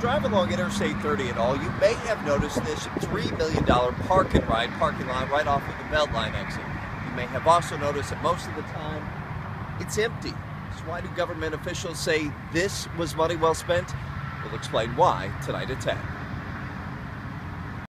drive along Interstate 30 at all, you may have noticed this $3 million park and ride parking lot right off of the Beltline exit. You may have also noticed that most of the time it's empty. So why do government officials say this was money well spent? We'll explain why tonight at 10.